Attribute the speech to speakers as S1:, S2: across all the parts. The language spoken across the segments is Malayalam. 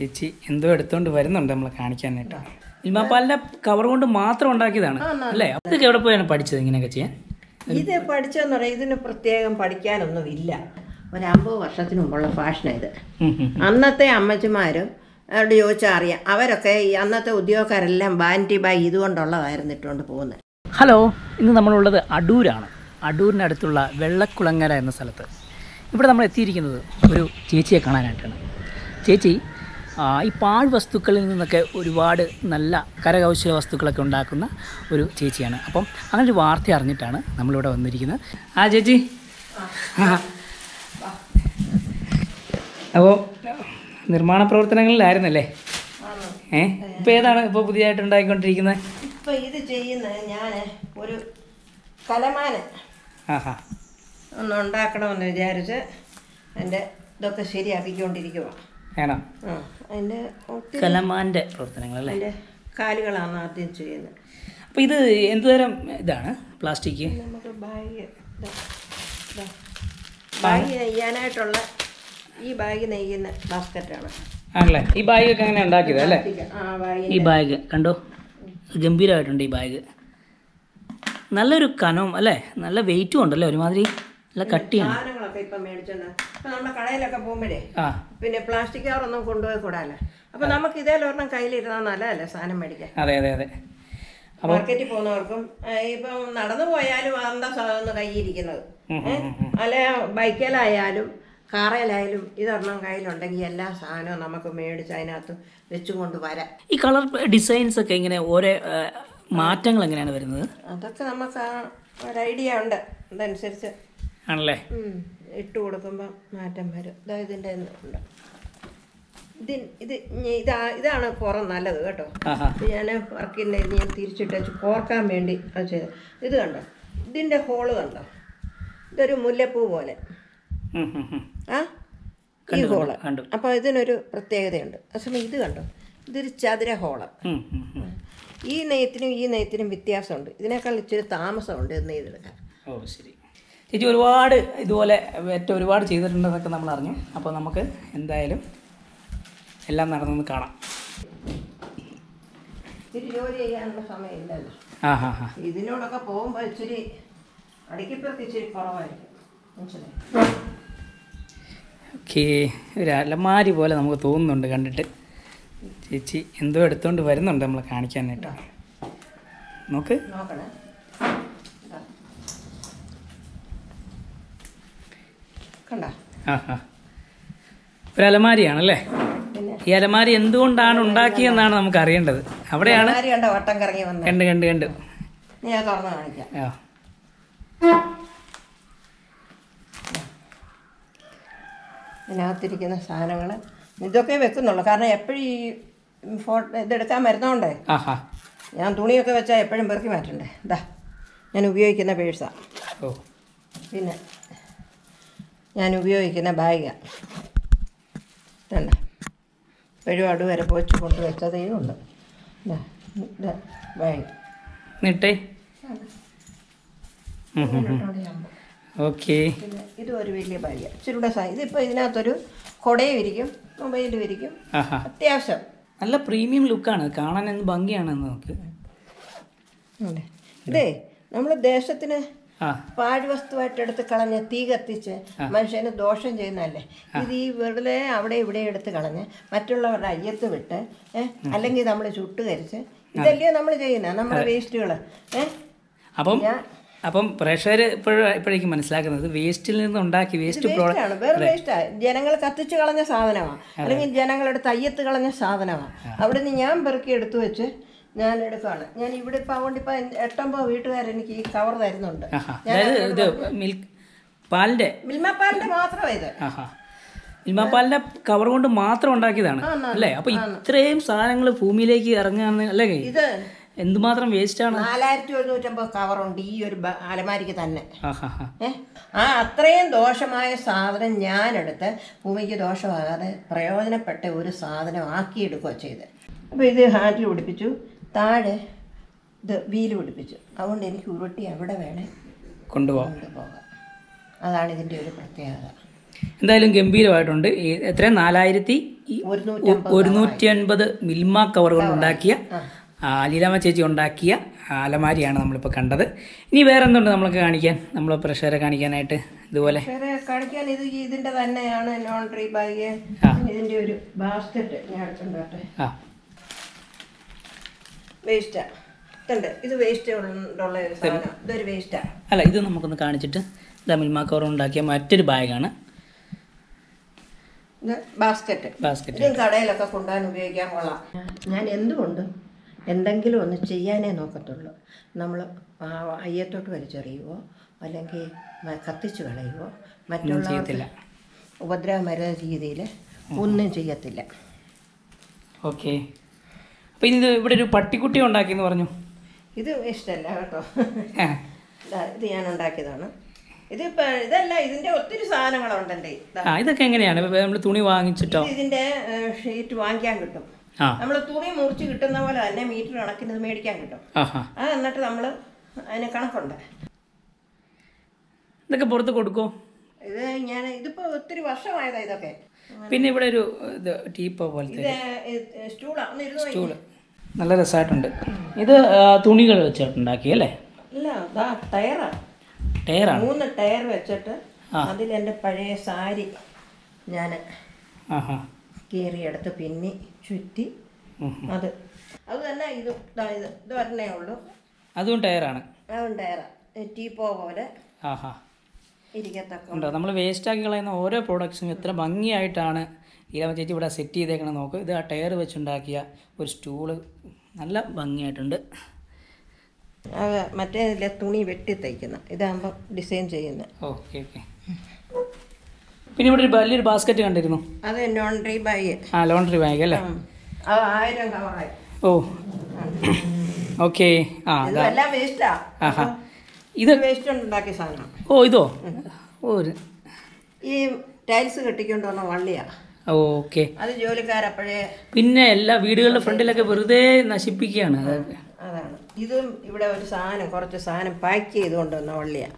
S1: ചേച്ചി എന്തോ എടുത്തോണ്ട് വരുന്നുണ്ട് നമ്മളെ കാണിക്കാനായിട്ട്. ഇൽമാപ്പാലിന്റെ കവർ കൊണ്ട് മാത്രം ഉണ്ടാക്കിയതാണ് അല്ലേ? അതൊക്കെ എവിടെ പോയാണ് പഠിച്ചത് ഇങ്ങനെയൊക്കെ ചെയ്യാൻ?
S2: ഇത് പഠിച്ചെന്ന് പറയാം ഇതിന് പ്രത്യേകം പഠിക്കാനൊന്നും ഇല്ല. ഒരു അമ്പത് വർഷത്തിന് മുമ്പുള്ള ഫാഷനാണ് ഇത്. അന്നത്തെ അമ്മച്ചിമാരും അവരോട് ചോദിച്ചാൽ അറിയാം അവരൊക്കെ ഈ അന്നത്തെ ഉദ്യോഗക്കാരെല്ലാം ബാന്റി ബാഗ് ഇതുകൊണ്ടുള്ളതായിരുന്നു ഇട്ടുകൊണ്ട് പോകുന്നത്
S1: ഹലോ ഇന്ന് നമ്മളുള്ളത് അടൂരാണ്. അടൂരിന്റെ അടുത്തുള്ള വെള്ളക്കുളങ്ങര എന്ന സ്ഥലത്ത്. ഇവിടെ നമ്മൾ എത്തിയിരിക്കുന്നത് ഒരു ചേച്ചിയെ കാണാനായിട്ടാണ്. ചേച്ചി ഈ പാഴ് വസ്തുക്കളിൽ നിന്നൊക്കെ ഒരുപാട് നല്ല കരകൗശല വസ്തുക്കളൊക്കെ ഉണ്ടാക്കുന്ന ഒരു ചേച്ചിയാണ്. അപ്പം അങ്ങനെ ഒരു വാർത്ത അറിഞ്ഞിട്ടാണ് നമ്മളിവിടെ വന്നിരിക്കുന്നത്. ആ ചേച്ചി. അപ്പോൾ നിർമ്മാണ പ്രവർത്തനങ്ങളിലായിരുന്നല്ലേ? ഏ? ഇപ്പോൾ ഏതാണ് ഇപ്പോൾ പുതിയതായിട്ട് ഉണ്ടാക്കിക്കൊണ്ടിരിക്കുന്നത്
S2: ഇപ്പം ഇത് ചെയ്യുന്നത് ഞാൻ ഒരു കലമാന
S1: ആഹാ.
S2: ഒന്ന് ഉണ്ടാക്കണമെന്ന് വിചാരിച്ച് എന്റെ ഇതൊക്കെ ശരിയാക്കിക്കൊണ്ടിരിക്കുക
S1: വേണം
S2: അതിന്റെ
S1: കലമാന്റെ പ്രവർത്തനങ്ങൾ അല്ലേ
S2: കാലുകളാണ് ആദ്യം ചെയ്യുന്നത്.
S1: അപ്പോൾ ഇത് എന്തുതരം ഇതാണ് പ്ലാസ്റ്റിക്?
S2: നമുക്ക് ബാഗ്. ബാഗ്. നെയ്യാനായിട്ടുള്ള ഈ ബാഗ് നെയ്യുന്ന ബാസ്ക്കറ്റാണ്.
S1: ആണല്ലേ? ഈ ബാഗൊക്കെ അങ്ങനെ ഉണ്ടാക്കിയത് അല്ലേ? ഈ ബാഗ് കണ്ടോ? ഗംഭീരമായിട്ടുണ്ട് ഈ ബാഗ്. നല്ലൊരു കനവും അല്ലേ? നല്ല വെയിറ്റും ഉണ്ടല്ലേ ഒരുമാതിരി? നല്ല കട്ടിയാണ്.
S2: സാധനങ്ങളൊക്കെ ഇപ്പം മേടിച്ചോണ്ട് ഇപ്പം നമ്മുടെ കടയിലൊക്കെ പോകുമ്പോഴേ
S1: ആ.
S2: പിന്നെ പ്ലാസ്റ്റിക് കവറൊന്നും കൊണ്ടുപോയി കൂടാല്ലേ? അപ്പം നമുക്ക് ഇതേലൊരെണ്ണം കയ്യിലിരുന്നാൽ നല്ലതല്ലേ സാധനം മേടിക്കാൻ?
S1: അതെ അതെ അതെ.
S2: മാർക്കറ്റിൽ പോകുന്നവർക്കും ഇപ്പം നടന്നു പോയാലും എന്താ സാധനം കയ്യിരിക്കുന്നത് അല്ലെ ബൈക്കിലായാലും കാറയിലായാലും ഇതൊരെണ്ണം കയ്യിലുണ്ടെങ്കിൽ എല്ലാ സാധനവും നമുക്ക് മേടിച്ച് അതിനകത്ത് വെച്ചും കൊണ്ട് വരാം.
S1: ഈ കളർ ഡിസൈൻസ് ഒക്കെ ഇങ്ങനെ ഓരോ മാറ്റങ്ങൾ എങ്ങനെയാണ് വരുന്നത്?
S2: അതൊക്കെ നമുക്ക് ഒരു ഐഡിയ ഉണ്ട്. അതനുസരിച്ച്
S1: ആണല്ലേ?
S2: ഇട്ട് കൊടുക്കുമ്പോൾ മാറ്റം വരും. ഇതാ ഇതിന്റെ ഇത് ഇതാണ് പുറം നല്ലത് കേട്ടോ. ഞാൻ വർക്കിന്റെ ഇത് ഞാൻ തിരിച്ചിട്ട് വെച്ച് കോർക്കാൻ വേണ്ടി അത് ചെയ്തത്. ഇത് കണ്ടോ? ഇതിന്റെ ഹോൾ കണ്ടോ? ഇതൊരു മുല്ലപ്പൂ പോലെ. ആ? ഈ
S1: ഹോൾ
S2: അപ്പോൾ ഇതിനൊരു പ്രത്യേകതയുണ്ട്. അതേസമയം ഇത് കണ്ടോ? ഇതൊരു ചതുര
S1: ഹോൾ.
S2: ഈ നെയ്ത്തിനും ഈ നെയ്ത്തിനും വ്യത്യാസമുണ്ട്. ഇതിനേക്കാൾ ഇച്ചിരി താമസമുണ്ട് നെയ്തെടുക്കാൻ.
S1: ഓ ശരി. ചേച്ചി ഒരുപാട് ഇതുപോലെ ഏറ്റവും ഒരുപാട് ചെയ്തിട്ടുണ്ടെന്നൊക്കെ നമ്മൾ അറിഞ്ഞു. അപ്പോൾ നമുക്ക് എന്തായാലും എല്ലാം നടന്നെന്ന് കാണാം.
S2: ഇത്തിരി ജോലി ചെയ്യാനുള്ള സമയമില്ലല്ലോ.
S1: ആ ഹാ ഹാ
S2: ഇതിനോടൊക്കെ പോകുമ്പോൾ ഇച്ചിരി അടുക്കിപ്പുറത്ത് ഇച്ചിരി കുറവായിരിക്കും. മനസ്സിലായി?
S1: ഓക്കേ ഒരു അലമാരി പോലെ നമുക്ക് തോന്നുന്നുണ്ട് കണ്ടിട്ട്. ചേച്ചി എന്തോ എടുത്തുകൊണ്ട് വരുന്നുണ്ട് നമ്മളെ കാണിക്കാനായിട്ട്. നോക്ക്.
S2: നോക്കണേ ഇതാ. കണ്ട?
S1: ഒരു അലമാരിയാണല്ലേ? ഈ അലമാരി എന്തുകൊണ്ടാണ് ഉണ്ടാക്കിയെന്നാണ് നമുക്ക് അറിയേണ്ടത് അവിടെയാണ്
S2: വട്ടം കറങ്ങി വന്നത്
S1: കണ്ട് കണ്ട് കണ്ട്.
S2: നീ ഞാൻ തുറന്ന് കാണിക്കാം.
S1: ആ.
S2: ഇതിനകത്തിരിക്കുന്ന സാധനങ്ങൾ ഇതൊക്കെ വെക്കുന്നുള്ളൂ. കാരണം എപ്പോഴും ഈ ഫോട്ടോ ഇതെടുക്കാൻ വരുന്നോണ്ടേ. ഞാൻ തുണിയൊക്കെ വെച്ചാൽ എപ്പോഴും പെറുക്കി മാറ്റണ്ടേ. ഇതാ ഞാൻ ഉപയോഗിക്കുന്ന പേഴ്സാണ്
S1: ഓ.
S2: പിന്നെ ഞാൻ ഉപയോഗിക്കുന്ന ബാഗാണ് എപ്പോഴും അടു വരെ പോച്ച് കൊണ്ട് വെച്ചതേ ഉണ്ട് ബാഗ്.
S1: നിട്ടേ ഓക്കേ.
S2: ഇത് ഒരു വലിയ ബാഗാണ് ഇച്ചിരി കൂടെ സാ ഇതിപ്പോൾ ഇതിനകത്തൊരു കുടയും ഇരിക്കും മൊബൈലും ഇരിക്കും. അത്യാവശ്യം.
S1: നല്ല പ്രീമിയം ലുക്കാണ്. കാണാൻ എന്ത് ഭംഗിയാണെന്ന് നമുക്ക്
S2: അതെ. ഇതേ നമ്മൾ ദേശത്തിന്
S1: ആ.
S2: പാഴ്വസ്തുവായിട്ട് എടുത്ത് കളഞ്ഞ് തീ കത്തിച്ച് മനുഷ്യന് ദോഷം ചെയ്യുന്നതല്ലേ? ഇത് ഈ വെറുതെ അവിടെ ഇവിടെ എടുത്ത് കളഞ്ഞ് മറ്റുള്ളവരുടെ അയ്യത്ത് വിട്ട് ഏഹ് അല്ലെങ്കിൽ നമ്മൾ ചുട്ട് കരിച്ച് ഇതല്ലയോ നമ്മൾ ചെയ്യുന്ന നമ്മുടെ വേസ്റ്റുകൾ
S1: അപ്പം അപ്പം പ്രഷർ ഇപ്പോഴും ഇപ്പോഴേക്കും മനസ്സിലാക്കുന്നത് വേസ്റ്റിൽ നിന്ന് ഉണ്ടാക്കി വേസ്റ്റ് പ്രോഡക്റ്റ്
S2: വേറെ വേസ്റ്റാണ് ജനങ്ങൾ കത്തിച്ച് കളഞ്ഞ സാധനമാണ് അല്ലെങ്കിൽ ജനങ്ങളെടുത്ത് തയ്യത്ത് കളഞ്ഞ സാധനമാണ് അവിടെ നിന്ന് ഞാൻ പെറുക്കി എടുത്തു വെച്ച് ഞാൻ എടുക്കുകയാണ് ഞാൻ ഇവിടെ ഇപ്പം അതുകൊണ്ട് ഇപ്പം എട്ടൊമ്പത് വീട്ടുകാരെനിക്ക് ഈ കവർ തരുന്നുണ്ട്.
S1: അതായത് ഇത് മിൽക്ക് പാലിന്റെ
S2: മിൽമപ്പാലിന്റെ മാത്രമാണ് ഇത്.
S1: ആഹാ. മിൽമാപ്പാലിന്റെ കവർ കൊണ്ട് മാത്രം ഉണ്ടാക്കിയതാണ് അല്ലേ? അപ്പോൾ ഇത്രയും സാധനങ്ങൾ ഭൂമിയിലേക്ക് ഇറങ്ങുകയാണ് അല്ലേ
S2: ഇത്
S1: എന്തുമാത്രം വേസ്റ്റ് ആണ്?
S2: നാലായിരത്തി ഒരുന്നൂറ്റമ്പത് കവറുണ്ട് ഈ ഒരു അലമാരിക്ക് തന്നെ. ആ അത്രയും ദോഷമായ സാധനം ഞാൻ ഞാനെടുത്ത് ഭൂമിക്ക് ദോഷമാകാതെ പ്രയോജനപ്പെട്ട ഒരു സാധനം ആക്കിയെടുക്കുക ചെയ്ത് അപ്പോൾ ഇത് ഹാൻഡിൽ പിടിപ്പിച്ചു. താഴെ ഇത് വീൽ പിടിപ്പിച്ചു. അതുകൊണ്ട് എനിക്ക് ഉരുട്ടി എവിടെ വേണേ
S1: കൊണ്ടുപോകാം.
S2: കൊണ്ടുപോകാം അതാണ് ഇതിന്റെ ഒരു പ്രത്യേകത.
S1: എന്തായാലും ഗംഭീരമായിട്ടുണ്ട്. എത്ര നാലായിരത്തി ഒരുന്നൂറ്റി അൻപത് മിൽമ കവർ കൊണ്ടുണ്ടാക്കിയ ആ, ചേച്ചി ഉണ്ടാക്കിയ അലമാരിയാണ് നമ്മളിപ്പോൾ കണ്ടത്. ഇനി വേറെ എന്തുണ്ട് നമ്മൾക്ക് കാണിക്കാൻ? നമ്മൾ പ്രഷറെ കാണിക്കാനായിട്ട് ഇതുപോലെ.
S2: കാണിക്കാൻ ഇത് ഇതിന്റെ തന്നെയാണ് ലോണ്ടറി ബാഗ്
S1: ഇതിന്റെ
S2: ഇതിന്റെ ഒരു ബാസ്ക്കറ്റ് ഞാൻ എടുക്കണ്ടോട്ടെ
S1: ആ.
S2: വേസ്റ്റാ. ഇതുണ്ട്. ഇത് വേസ്റ്റ് ഉള്ള ഒരു സാധനം. ഇതൊരു വേസ്റ്റാ.
S1: അല്ല ഇത് നമുക്കൊന്ന് കാണിച്ചിട്ട് ഇതാ മിൽമ കവർ ഉണ്ടാക്കിയ മറ്റൊരു ബാഗാണ്.
S2: ഇത് ബാസ്ക്കറ്റ്
S1: ബാസ്ക്കറ്റ്
S2: കടയിലൊക്കെ കൊണ്ടുപോകാൻ ഉപയോഗിക്കാൻ കൊള്ളാം. ഞാൻ എന്തുകൊണ്ടും എന്തെങ്കിലും ഒന്ന് ചെയ്യാനേ നോക്കത്തുള്ളൂ. നമ്മൾ അയ്യത്തോട്ട് വലിച്ചെറിയുവോ? അല്ലെങ്കിൽ കത്തിച്ചു കളയുവോ?
S1: മറ്റുള്ള.
S2: ഉപദ്രവം വരുന്ന രീതിയിൽ ഒന്നും ചെയ്യത്തില്ല.
S1: ഓക്കെ. അപ്പോൾ ഇനി ഇത് ഇവിടെ ഒരു പട്ടിക്കുട്ടി ഉണ്ടാക്കി എന്ന് പറഞ്ഞു.
S2: ഇത് ഇഷ്ടമല്ല കേട്ടോ. ഇത് ഞാൻ ഉണ്ടാക്കിയതാണ്. ഇത് ഇതല്ല ഇതിന്റെ ഒത്തിരി സാധനങ്ങളുണ്ടല്ലേ?
S1: ആ ഇതൊക്കെ എങ്ങനെയാണ്? നമ്മൾ തുണി വാങ്ങിച്ചിട്ടോ?
S2: ഇതിന്റെ ഷീറ്റ് വാങ്ങിക്കാൻ കിട്ടും. നമ്മൾ തുണി മുറിച്ച് കിട്ടുന്ന പോലെ തന്നെ മീറ്റർ കണക്കിന് ഇത് മേടിക്കാൻ കിട്ടും. അത് എന്നിട്ട് നമ്മൾ അതിന് കണക്കുണ്ട്.
S1: ഇതൊക്കെ പുറത്ത് കൊടുക്കോ?
S2: ഇത് ഞാൻ ഇതിപ്പോ ഒത്തിരി വർഷമായതാ ഇതൊക്കെ.
S1: പിന്നെ ഇവിടെ ഒരു ഇത് ടീപ്പോ പോലത്തെ
S2: സ്റ്റൂളാണ്
S1: സ്റ്റൂൾ. നല്ല രസമായിട്ടുണ്ട് ഇത് തുണികൾ വെച്ചിട്ടുണ്ടാക്കി അല്ലേ?
S2: ഇല്ല ഇതാ ടയറാ.
S1: ടയറാണ്
S2: മൂന്ന് ടയർ വെച്ചിട്ട്. അതിൽ എന്റെ പഴയ സാരി ഞാൻ കീറിയെടുത്ത് പിന്നി ചുറ്റി അത്. അത് തന്നെ ഇത് ഇത് ഇത് ഒരെണ്ണേ ഉള്ളൂ.
S1: അതും ടയറാണ്.
S2: അതും ടയറാണ് ടീപ്പോ പോലെ
S1: ആഹാ.
S2: ഇരിക്കത്തക്ക
S1: നമ്മൾ വേസ്റ്റ് ആക്കി കളയുന്ന ഓരോ പ്രോഡക്ട്സും എത്ര ഭംഗിയായിട്ടാണ് ഈരാമ ചേച്ചി ഇവിടെ സെറ്റ് ചെയ്തേക്കണം നോക്ക്. ഇത് ആ ടയർ വെച്ചുണ്ടാക്കിയ ഒരു സ്റ്റൂൾ നല്ല ഭംഗിയായിട്ടുണ്ട്.
S2: മറ്റേ തുണി വെട്ടി തയ്ക്കുന്ന. ഇതാകുമ്പോൾ ഡിസൈൻ ചെയ്യുന്ന.
S1: ഓക്കെ ഓക്കെ പിന്നെ ഇവിടെ ഒരു വലിയൊരു ബാസ്ക്കറ്റ് കണ്ടിരുന്നു.
S2: അത് ലോണ്ടറി ബാഗ്
S1: ആ ലോണ്ടറി ബാഗ് അല്ലേ?
S2: അത് ആയിരം കവറായി
S1: ഓ. ഓക്കെ ആ
S2: ഇതെല്ലാം വേസ്റ്റാ
S1: ആഹാ. ഇത്
S2: വേസ്റ്റ് ഉണ്ടാക്കിയ സാധനം.
S1: ഓ ഇതോ? ഓ
S2: ഈ ടൈൽസ് കെട്ടിക്കൊണ്ട് വന്ന വള്ളിയാ.
S1: ഓക്കെ.
S2: അത് ജോലിക്കാരപ്പോഴേ
S1: പിന്നെ എല്ലാ വീടുകളുടെ ഫ്രണ്ടിലൊക്കെ വെറുതെ നശിപ്പിക്കുകയാണ്. അത്
S2: അതാണ്. ഇതും ഇവിടെ ഒരു സാധനം കുറച്ച് സാധനം പാക്ക് ചെയ്ത് കൊണ്ടുവന്ന വള്ളിയാ.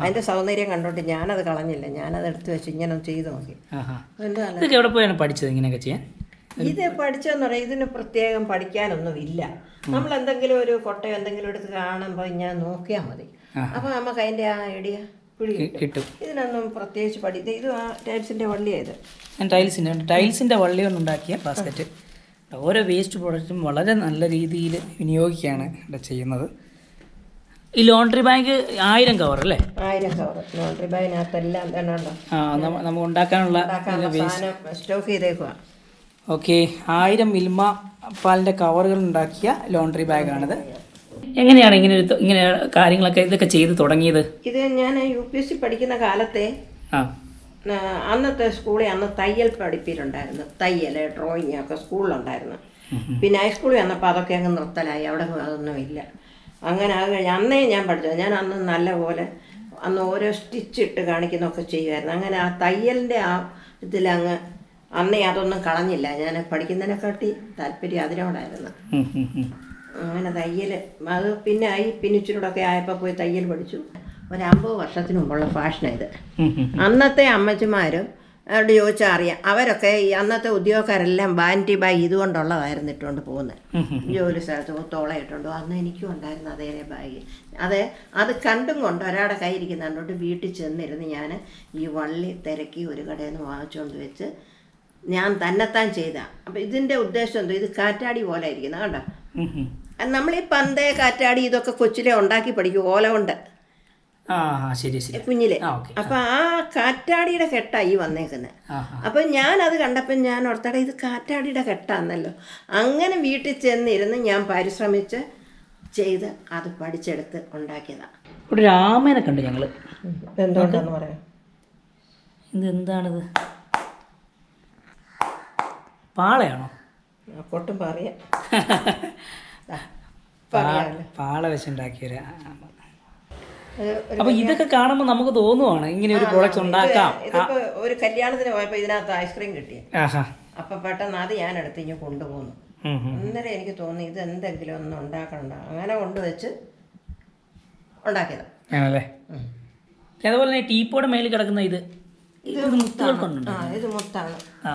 S2: അതിന്റെ സൗന്ദര്യം കണ്ടോണ്ട് ഞാനത് കളഞ്ഞില്ല. ഞാനത് എടുത്ത് വെച്ച് ഇങ്ങനെ ചെയ്ത് നോക്കി.
S1: ഇതൊക്കെ എവിടെ പോയാണ് പഠിച്ചത് ഇങ്ങനെയൊക്കെ ചെയ്യാൻ?
S2: ഇത് പഠിച്ചെന്ന് പറയാം ഇതിന് പ്രത്യേകം പഠിക്കാനൊന്നും ഇല്ല. നമ്മൾ എന്തെങ്കിലും ഒരു കൊട്ടയോ എന്തെങ്കിലും എടുത്ത് കാണുമ്പോൾ ഞാൻ നോക്കിയാൽ മതി. അപ്പൊ നമുക്ക് അതിന്റെ ആ ഐഡിയ പിടി
S1: കി- കിട്ടും.
S2: ഇതിനൊന്നും പ്രത്യേകിച്ച് പഠി ഇത് ഇത് ആ ടൈൽസിന്റെ വള്ളിയായത്
S1: ഞാൻ ടൈൽസിന്റെ ടൈൽസിന്റെ വള്ളി കൊണ്ടുണ്ടാക്കിയ ബാസ്ക്കറ്റ് ഓരോ വേസ്റ്റ് പ്രൊഡക്റ്റും വളരെ നല്ല രീതിയിൽ വിനിയോഗിക്കുകയാണ് ഇവിടെ ചെയ്യുന്നത്. ഈ ലോണ്ടറി ബാഗ് ആയിരം കവർ അല്ലേ?
S2: ആയിരം കവർ ലോണ്ടറി ബാഗിനകത്തെല്ലാം
S1: ആ നമ്മൾ നമുക്ക് ഉണ്ടാക്കാനുള്ള
S2: സ്റ്റോക്ക് ചെയ്തേക്കുക
S1: ഓക്കെ ആയിരം മിൽമ പാലിന്റെ കവറുകൾ ഉണ്ടാക്കിയ ലോണ്ടറി ബാഗാണിത് എങ്ങനെയാണ് ഇങ്ങനെ ഒരു ഇങ്ങനെ കാര്യങ്ങളൊക്കെ ഇതൊക്കെ ചെയ്ത് തുടങ്ങിയത്?
S2: ഇത് ഞാൻ യു പി എസ് സി പഠിക്കുന്ന കാലത്തെ
S1: ആ.
S2: അന്നത്തെ സ്കൂളിൽ അന്ന് തയ്യൽ പഠിപ്പിലുണ്ടായിരുന്നു. തയ്യൽ ഡ്രോയിങ് ഒക്കെ സ്കൂളിലുണ്ടായിരുന്നു. പിന്നെ ഹൈസ്കൂളിൽ വന്നപ്പോൾ അതൊക്കെ അങ്ങ് നിർത്തലായി. അവിടെ അതൊന്നും ഇല്ല. അങ്ങനെ അത് കഴിഞ്ഞ് അന്നേ ഞാൻ പഠിച്ചത്. ഞാൻ അന്ന് നല്ല പോലെ അന്ന് ഓരോ സ്റ്റിച്ച് ഇട്ട് കാണിക്കുന്നൊക്കെ ചെയ്യുമായിരുന്നു. അങ്ങനെ ആ തയ്യലിന്റെ ആ ഇതിലങ്ങ് അന്നേ അതൊന്നും കളഞ്ഞില്ല. ഞാൻ പഠിക്കുന്നതിനെക്കാട്ടി താല്പര്യം അതിനോടായിരുന്നു. അങ്ങനെ തയ്യൽ അത് പിന്നെ ആയി പിന്നെ ഇച്ചിരൂടൊക്കെ ആയപ്പോൾ പോയി തയ്യൽ പഠിച്ചു. ഒരു അമ്പത് വർഷത്തിന് മുമ്പുള്ള ഫാഷനാണ് ഇത്.
S1: ഉം, ഉം.
S2: അന്നത്തെ അമ്മച്ചിമാരും അവരോട് ചോദിച്ചാൽ അറിയാം. അവരൊക്കെ ഈ അന്നത്തെ ഉദ്യോഗക്കാരെല്ലാം ബാന്റി ബാഗ് ഇതുകൊണ്ടുള്ളതായിരുന്നു ഇട്ടുകൊണ്ട് പോകുന്നത്. ജോലി സ്ഥലത്ത് തോള ഇട്ടുണ്ടോ അന്ന് എനിക്കും ഉണ്ടായിരുന്നു അതേ ബാഗ്. അത് അത് കണ്ടും കൊണ്ട് ഒരാടെ കയ്യിരിക്കുന്ന കണ്ടോണ്ട് വീട്ടിൽ ചെന്നിരുന്ന് ഞാൻ ഈ വള്ളി തിരക്കി ഒരു കടയിൽ നിന്ന് വാങ്ങിച്ചുകൊണ്ട് വെച്ച് ഞാൻ തന്നെത്താൻ ചെയ്ത. അപ്പം ഇതിന്റെ ഉദ്ദേശം എന്തോ? ഇത് കാറ്റാടി പോലെ ഇരിക്കുന്നത് കണ്ടോ. നമ്മൾ ഈ പന്ത കാറ്റാടി ഇതൊക്കെ കൊച്ചിലെ ഉണ്ടാക്കി പഠിക്കും ഓല കൊണ്ട്. കുഞ്ഞിലെ. അപ്പൊ ആ കാറ്റാടിയുടെ കെട്ടാ ഈ വന്നേക്കുന്നത്
S1: അപ്പൊ ഞാൻ
S2: അത് ഞാനത് കണ്ടപ്പോൾ ഞാൻ ഓർത്തട ഇത് കാറ്റാടിയുടെ കെട്ടാന്നല്ലോ. അങ്ങനെ വീട്ടിൽ ചെന്നിരുന്ന് ഞാൻ പരിശ്രമിച്ച് ചെയ്ത് അത് പഠിച്ചെടുത്ത് ഉണ്ടാക്കിയതാണ്
S1: ഒരു രാമനെ കണ്ടു ഞങ്ങൾ
S2: എന്തുകൊണ്ടാന്ന് പറയാം?
S1: ഇത് എന്താണിത് പാളയാണോ
S2: കൊട്ടും പറയാം.
S1: പാള വെച്ചുണ്ടാക്കിയൊരു അപ്പൊ ഇതൊക്കെ കാണുമ്പോൾ നമുക്ക് തോന്നുവാണ് ഇങ്ങനെ ഒരു പ്രോഡക്റ്റ് ഉണ്ടാക്കാം.
S2: ഒരു കല്യാണത്തിന് പോയപ്പോ ഇതിനകത്ത് ഐസ്ക്രീം കിട്ടി. അപ്പൊ പെട്ടെന്ന് അത് ഞാൻ എടുത്ത് ഇങ്ങനെ കൊണ്ടുപോകുന്നു. അന്നേരം എനിക്ക് തോന്നി ഇത് എന്തെങ്കിലും ഒന്ന് ഉണ്ടാക്കണ്ട അങ്ങനെ കൊണ്ടുവച്ച് ഉണ്ടാക്കിയത്.
S1: ആണല്ലേ? അതുപോലെ തന്നെ ടീപ്പോടെ മേലിൽ കിടക്കുന്ന ഇത് ഇത് മുത്തുകൾ കൊണ്ടുണ്ട്?
S2: ഇത് മുത്താണ്.
S1: ആ.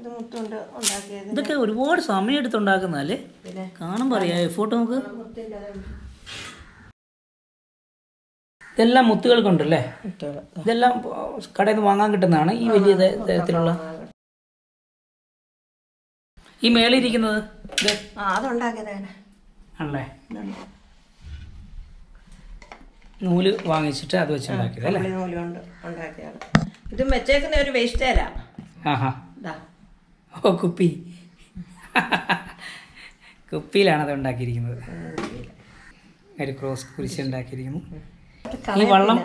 S2: ഇത് മുത്തുകൊണ്ട് ഉണ്ടാക്കിയത്
S1: ഇതൊക്കെ ഒരുപാട് സമയം എടുത്തുണ്ടാക്കുന്നതല്ലേ? കാണുമ്പോൾ അറിയാം എഫോർട്ട് നമുക്ക് ഇതെല്ലാം മുത്തുകൾ കൊണ്ടല്ലേ
S2: മുത്തുകൾ.
S1: ഇതെല്ലാം കടയിൽ നിന്ന് വാങ്ങാൻ കിട്ടുന്നതാണ് ഈ വലിയ തരത്തിലുള്ള. ഈ മേളിരിക്കുന്നത് ഇത്? ആണല്ലേ? നൂൽ വാങ്ങിച്ചിട്ട് അത് വെച്ച് ഉണ്ടാക്കിയത് അല്ലേ
S2: കമ്പിളി നൂൽ കൊണ്ട് ഉണ്ടാക്കിയതാണ്. ഇത് വെച്ചേക്കുന്ന ഒരു വേസ്റ്റേലാ
S1: ആഹാ.
S2: ഇതാ
S1: ഓ കുപ്പി. കുപ്പിയിലാണ് അത് ഉണ്ടാക്കിയിരിക്കുന്നത്. ഒരു ക്രോസ് കുരിശ് ഉണ്ടാക്കിയിരിക്കുന്നു ഈ വള്ളം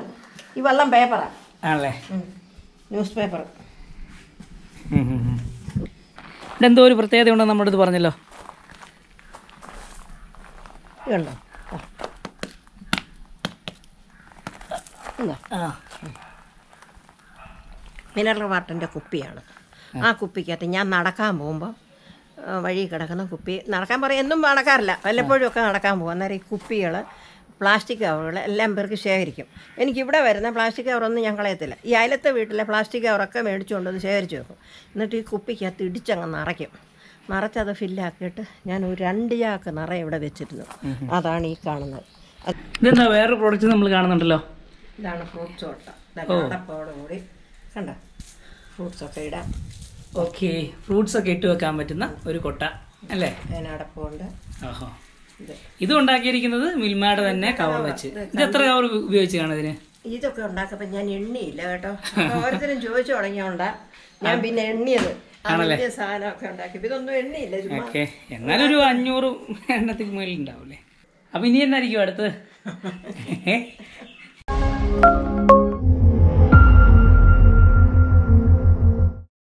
S2: ഈ വള്ളം പേപ്പറാ.
S1: ആണല്ലേ?
S2: News paper.
S1: എന്തോ ഒരു പ്രത്യേകത ഉണ്ടോ നമ്മുടെ അടുത്ത് പറഞ്ഞല്ലോ.
S2: മിനറൽ വാട്ടറിന്റെ കുപ്പിയാണ്. ആ കുപ്പിക്കകത്ത് ഞാൻ നടക്കാൻ പോകുമ്പോൾ വഴി കിടക്കുന്ന കുപ്പി നടക്കാൻ പറയും എന്നും നടക്കാറില്ല. വല്ലപ്പോഴും ഒക്കെ നടക്കാൻ പോകും. അന്നേരം ഈ കുപ്പികൾ പ്ലാസ്റ്റിക് കവറുകൾ എല്ലാം പേർക്ക് ശേഖരിക്കും. എനിക്കിവിടെ വരുന്ന പ്ലാസ്റ്റിക് കവറൊന്നും ഞാൻ കളയത്തില്ല. ഈ അയലത്തെ വീട്ടിലെ പ്ലാസ്റ്റിക് കവറൊക്കെ മേടിച്ചുകൊണ്ട് വന്ന് ശേഖരിച്ച് വെക്കും. എന്നിട്ട് ഈ കുപ്പിക്കകത്ത് ഇടിച്ചങ്ങ് നിറയ്ക്കും. നിറച്ചത് ഫില്ലാക്കിയിട്ട് ഞാൻ ഒരു രണ്ട് ചാക്ക് നിറയെ ഇവിടെ വെച്ചിരുന്നു. അതാണ് ഈ കാണുന്നത്.
S1: ഇതെന്താ? വേറെ പ്രോഡക്റ്റ് നമ്മൾ കാണുന്നുണ്ടല്ലോ?
S2: ഇതാണ് ഫ്രൂട്ട്സ് ഓട്ട കൂടി കണ്ട? ഫ്രൂട്ട്സൊക്കെ ഇടാം
S1: ഓക്കെ. ഫ്രൂട്ട്സ് ഒക്കെ ഇട്ട് വെക്കാൻ പറ്റുന്ന ഒരു കൊട്ട അല്ലേ? ആഹോ.
S2: ഇത്.
S1: ഉണ്ടാക്കിയിരിക്കുന്നത് മിൽമയുടെ തന്നെ കവർ വെച്ച്. ഇത് എത്ര കവർ ഉപയോഗിച്ചാണ് ഇതിന്?
S2: ഇതൊക്കെ ഉണ്ടാക്കപ്പോ ഞാൻ എണ്ണിയില്ല കേട്ടോ. ഓരോരുത്തരും ചോദിച്ചു തുടങ്ങിയോണ്ടാ ഞാൻ പിന്നെ എണ്ണിയത്. ആണല്ലേ? സാധനമൊക്കെ ഉണ്ടാക്കി. ഇതൊന്നും എണ്ണിയില്ല
S1: ഓക്കെ. എന്നാലും ഒരു അഞ്ഞൂറ് എണ്ണത്തിന് ഉണ്ടാവില്ലേ അപ്പൊ ഇനി എന്നായിരിക്കും അടുത്ത്?